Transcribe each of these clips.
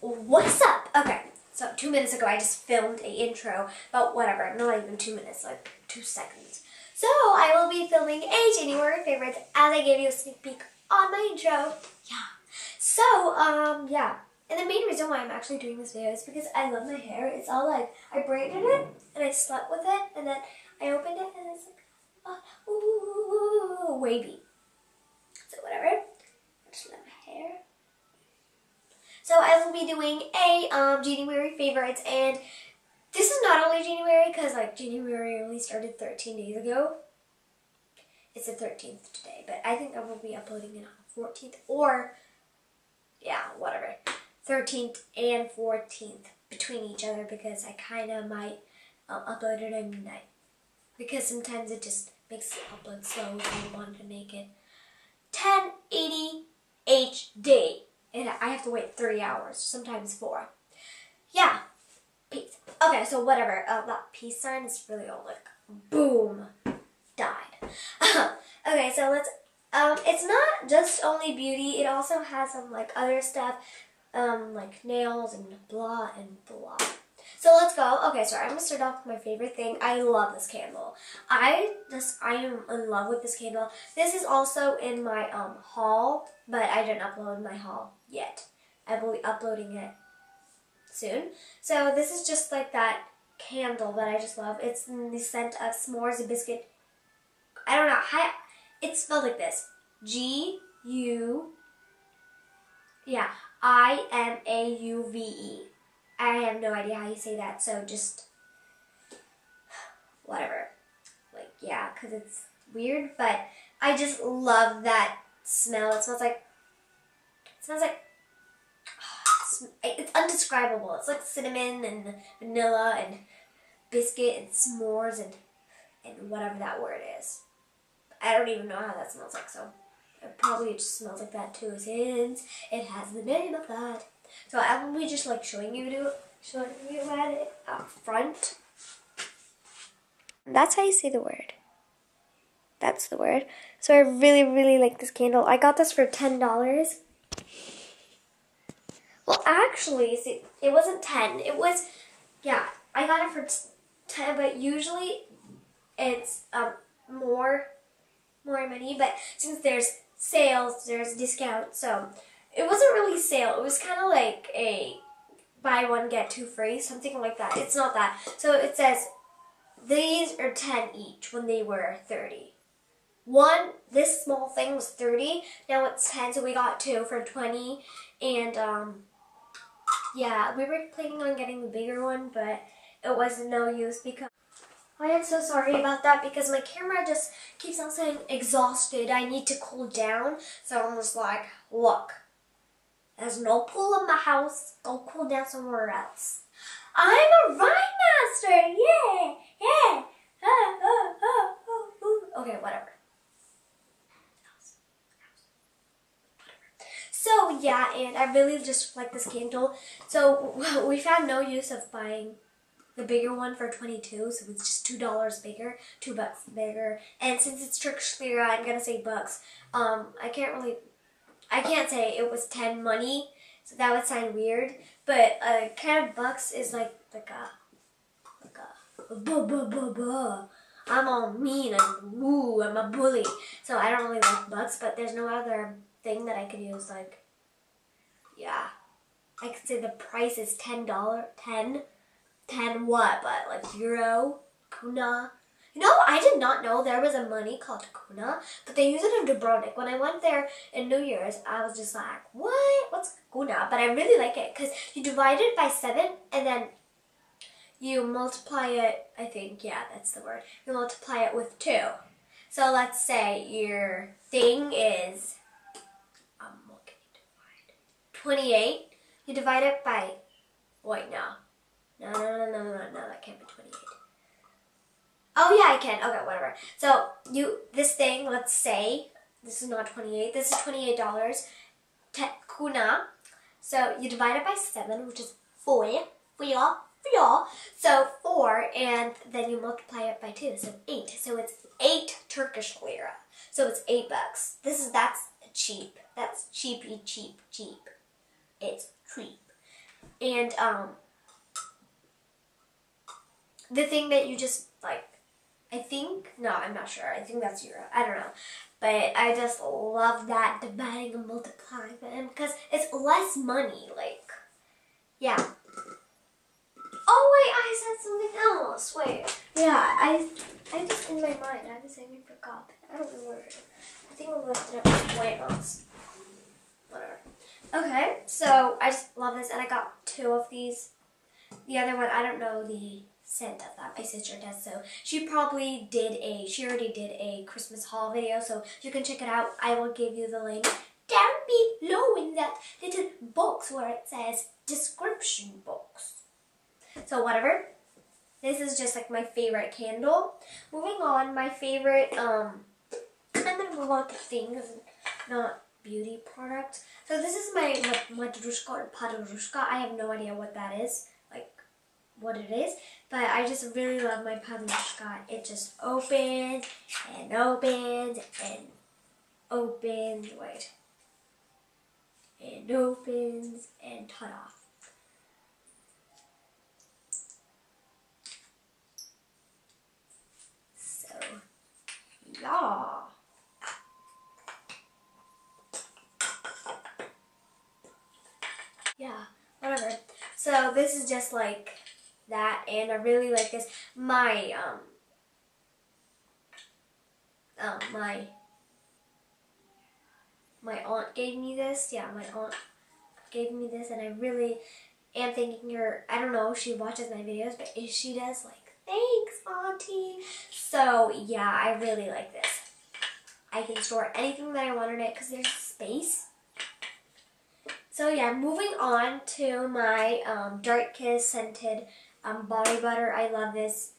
What's up? Okay, so two minutes ago I just filmed a intro about whatever, not even two minutes, like two seconds. So I will be filming a January favorites as I gave you a sneak peek on my intro. Yeah. So, um, yeah. And the main reason why I'm actually doing this video is because I love my hair. It's all like, I braided it and I slept with it and then I opened it and it's like, uh, ooh, wavy. So whatever. I just love my hair. So I will be doing a um, January favorites, and this is not only January because like January only started 13 days ago. It's the 13th today, but I think I will be uploading it on 14th or yeah, whatever, 13th and 14th between each other because I kind of might um, upload it at midnight. Because sometimes it just makes the upload slow if I want to make it 1080 HD and I have to wait three hours, sometimes four. Yeah, peace. Okay, so whatever. Uh, that peace sign is really old. Like, boom, died. okay, so let's. Um, it's not just only beauty. It also has some like other stuff, um, like nails and blah and blah. So let's go. Okay, so I'm gonna start off with my favorite thing. I love this candle. I just I am in love with this candle. This is also in my um haul, but I didn't upload my haul yet. I will be uploading it soon. So this is just like that candle that I just love. It's in the scent of s'mores and biscuit. I don't know how it spelled like this. G U yeah I M A U V E. I have no idea how you say that, so just whatever. Like, yeah, because it's weird, but I just love that smell. It smells like, it smells like, it's undescribable. It's like cinnamon and vanilla and biscuit and s'mores and, and whatever that word is. I don't even know how that smells like, so it probably just smells like that too, since it has the name of that. So I will be just like showing you to showing you at it up front. That's how you say the word. That's the word. So I really, really like this candle. I got this for ten dollars. Well, actually, see, it wasn't ten. It was, yeah, I got it for ten. But usually, it's um more, more money. But since there's sales, there's discounts, So it wasn't really sale. It was kind of like a buy one get two free, something like that. It's not that. So it says these are 10 each when they were 30. One, this small thing was 30. Now it's 10, so we got two for 20. And um, yeah, we were planning on getting the bigger one, but it was no use because I am so sorry about that because my camera just keeps on saying exhausted. I need to cool down. So I'm just like, look, there's no pool in my house. Go cool down somewhere else. I'm a rhyme master. Yeah, yeah. Ah, ah, ah, okay, whatever. So yeah, and I really just like this candle. So we found no use of buying the bigger one for 22 so it's just two dollars bigger two bucks bigger and since it's Turkish lira I'm gonna say bucks um I can't really I can't say it was 10 money, so that would sound weird. But a uh, can of bucks is like like a like a buh buh buh buh. I'm all mean and woo, I'm a bully. So I don't really like bucks, but there's no other thing that I could use. Like, yeah, I could say the price is ten dollar, ten, ten what? But like euro, kuna, you know, I did not know there was a money called kuna, but they use it in Dubrovnik. When I went there in New Year's, I was just like, what? What's kuna? But I really like it because you divide it by seven and then you multiply it, I think, yeah, that's the word. You multiply it with two. So let's say your thing is, um, what can you divide? 28. You divide it by, wait, no. No, no, no, no, no, no, that can't be 28. Oh yeah, I can. Okay, whatever. So you this thing, let's say this is not 28. This is $28. Te kuna. So you divide it by 7, which is 4. 4. 4. So 4 and then you multiply it by 2. So 8. So it's 8 Turkish lira. So it's 8 bucks. This is that's cheap. That's cheapy cheap cheap. It's cheap. and um, the thing that you just like, I think, no, I'm not sure. I think that's zero. I don't know. But I just love that dividing and multiplying them because it's less money. Like, yeah. Oh wait, I said something else. Wait. Yeah, I I just in my mind I was saying I forgot. I don't remember. I think I left it up with Buenos. Okay, so I just love this and I got two of these. The other one, I don't know the scent of that. My sister does, so she probably did a, she already did a Christmas haul video, so you can check it out. I will give you the link down below in that little box where it says description box. So whatever. This is just like my favorite candle. Moving on, my favorite, um, I'm gonna move on to things, not beauty product. So this is my Madrushka or Padrushka. I have no idea what that is, like what it is. But I just really love my Padrushka. It just opens and opens and opens, wait, and opens and ta-da. Yeah. Yeah, whatever. So this is just like that and I really like this. My um um my my aunt gave me this. Yeah, my aunt gave me this and I really am thanking her. I don't know if she watches my videos, but if she does, like, thanks, auntie. So, yeah, I really like this. I can store anything that I want in it because there's space. So, yeah, moving on to my um, Dark Kiss scented um, body butter. I love this.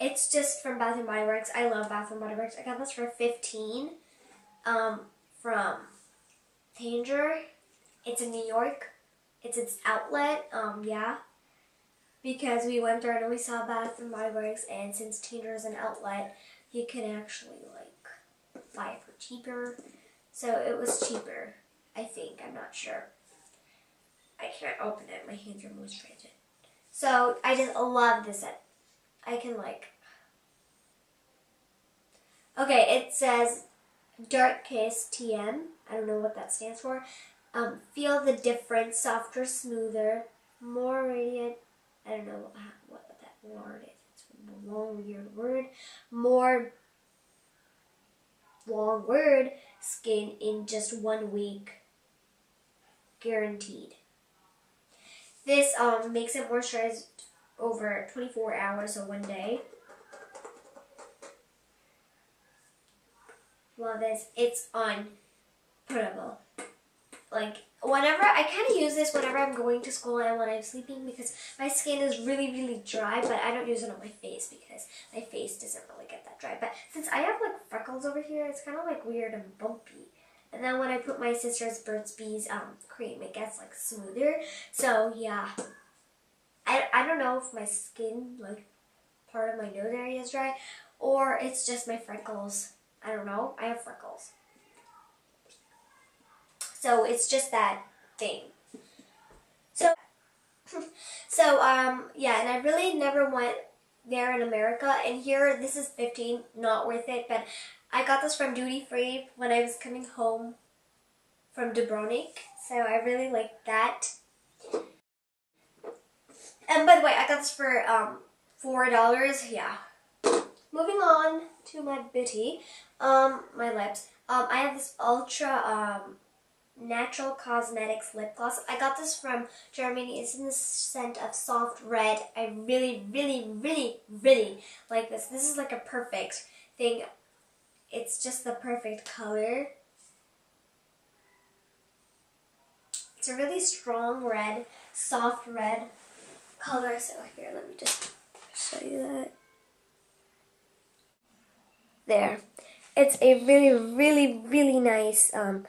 It's just from Bath & Body Works. I love Bath & Body Works. I got this for 15 um, from Tanger. It's in New York. It's its outlet. Um, yeah because we went there and we saw Bath Body Works, and since Tanger is an outlet, you can actually like buy it for cheaper. So it was cheaper, I think. I'm not sure. I can't open it. My hands are moisturized. So I just love this. I can like. Okay, it says Dark Kiss TM. I don't know what that stands for. Um, feel the difference, softer, smoother, more radiant, I don't know what that word is. It's a long, weird word. More long word skin in just one week. Guaranteed. This um, makes it moisturized over 24 hours, so one day. Love this. It's unputtable. Like, whenever I kind of use this whenever I'm going to school and when I'm sleeping because my skin is really really dry but I don't use it on my face because my face doesn't really get that dry but since I have like freckles over here it's kind of like weird and bumpy and then when I put my sister's Burt's Bees um, cream it gets like smoother so yeah I, I don't know if my skin like part of my nose area is dry or it's just my freckles I don't know I have freckles so it's just that thing. So, so um, yeah, and I really never went there in America. And here, this is 15, not worth it. But I got this from Duty Free when I was coming home from Dubrovnik. So I really like that. And by the way, I got this for um, $4. Yeah. Moving on to my beauty, um, my lips. Um, I have this Ultra um, Natural Cosmetics Lip Gloss. I got this from Germany. It's in the scent of soft red. I really, really, really, really like this. This is like a perfect thing. It's just the perfect color. It's a really strong red, soft red color. So here, let me just show you that. There. It's a really, really, really nice um,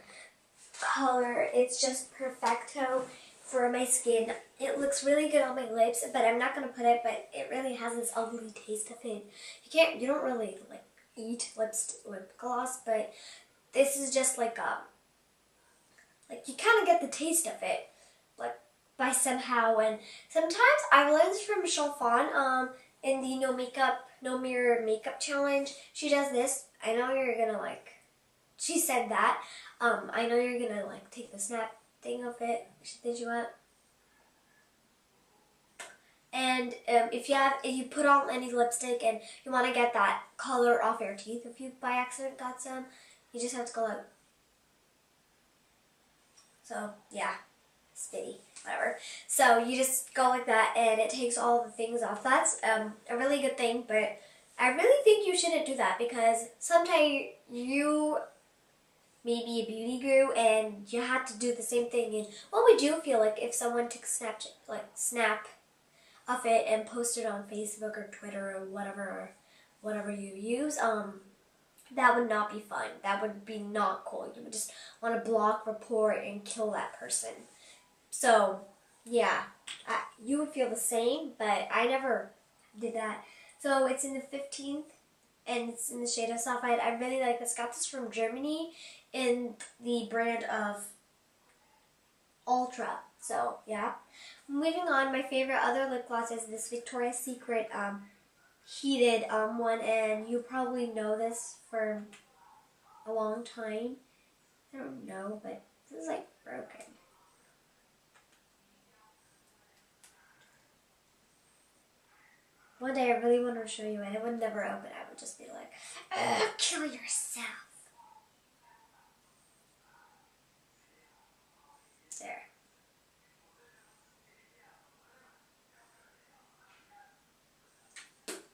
color. It's just perfecto for my skin. It looks really good on my lips, but I'm not going to put it, but it really has this ugly taste of it. You can't, you don't really like eat lips, lip gloss, but this is just like a, like you kind of get the taste of it. Like by somehow. And sometimes I learned from Michelle Phan um, in the No Makeup, No Mirror Makeup Challenge. She does this. I know you're gonna like, she said that. Um, I know you're gonna like take the snap thing of it. Did you want? And um, if you have, if you put on any lipstick and you want to get that color off your teeth, if you by accident got some, you just have to go like. So yeah, spitty, whatever. So you just go like that, and it takes all the things off. That's um, a really good thing, but I really think you shouldn't do that because sometimes you may be a beauty guru and you have to do the same thing. And what would you feel like if someone took snap like snap of it and post it on Facebook or Twitter or whatever whatever you use? Um, that would not be fun. That would be not cool. You would just want to block, report, and kill that person. So, yeah, I, you would feel the same, but I never did that. So it's in the 15th, and it's in the shade of Sapphire. I really like this. Got this from Germany in the brand of Ultra. So, yeah. Moving on, my favorite other lip gloss is this Victoria's Secret um, heated um, one, and you probably know this for a long time. I don't know, but this is like broken. One day I really wanted to show you it. It would never open. I would just be like, kill yourself.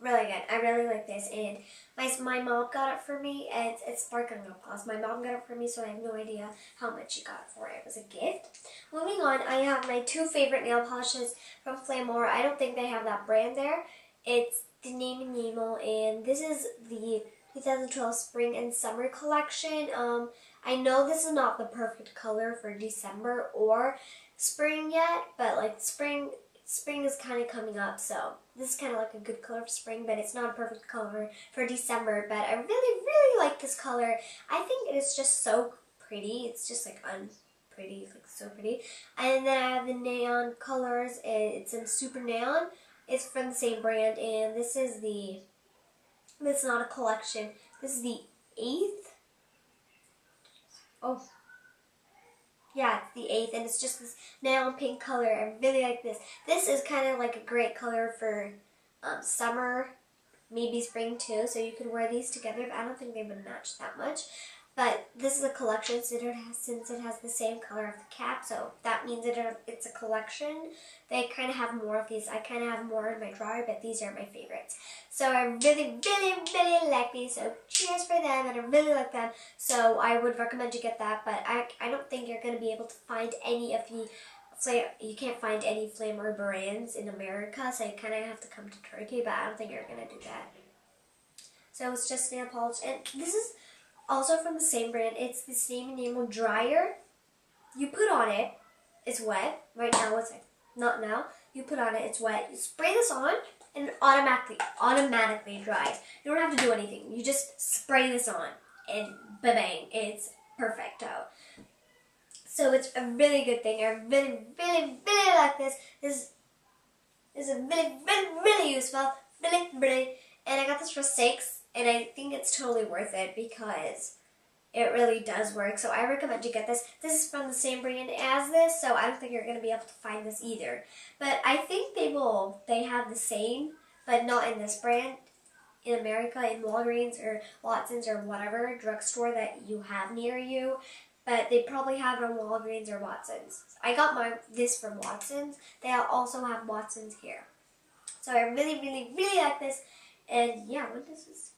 Really good. I really like this, and my my mom got it for me, and it's, it's sparkling lip. My mom got it for me, so I have no idea how much she got it for. It It was a gift. Moving on, I have my two favorite nail polishes from Flormar. I don't think they have that brand there. It's the Name Nemo, and this is the 2012 Spring and Summer collection. Um, I know this is not the perfect color for December or spring yet, but like spring spring is kind of coming up, so this is kind of like a good color for spring, but it's not a perfect color for December. But I really, really like this color. I think it is just so pretty. It's just like unpretty, like so pretty. And then I have the neon colors. And it's in Super Neon. It's from the same brand, and this is the, this is not a collection. This is the eighth. Oh, yeah, it's the 8th, and it's just this neon pink color. I really like this. This is kind of like a great color for um, summer, maybe spring too, so you could wear these together, but I don't think they would match that much. But this is a collection since it has, since it has the same color of the cap, so that means it, it's a collection. They kind of have more of these. I kind of have more in my drawer, but these are my favorites. So I really, really, really like these, so cheers for them, and I really like them. So I would recommend you get that, but I, I don't think you're going to be able to find any of the so you can't find any Flormar brands in America, so you kind of have to come to Turkey, but I don't think you're going to do that. So it's just nail polish, and this is also from the same brand. It's the same enamel dryer. You put on it, it's wet. Right now it's not now. You put on it, it's wet. You spray this on and it automatically, automatically dries. You don't have to do anything. You just spray this on and bang, it's perfecto. So it's a really good thing. I really, really, really like this. This, this is really, really, really useful. Really, really. And I got this for six and I think it's totally worth it because it really does work. So I recommend you get this. This is from the same brand as this, so I don't think you're going to be able to find this either. But I think they will, they have the same, but not in this brand. In America, in Walgreens or Watson's or whatever drugstore that you have near you, but they probably have it on Walgreens or Watson's. I got my this from Watson's. They also have Watson's here. So I really, really, really like this. And yeah, when does this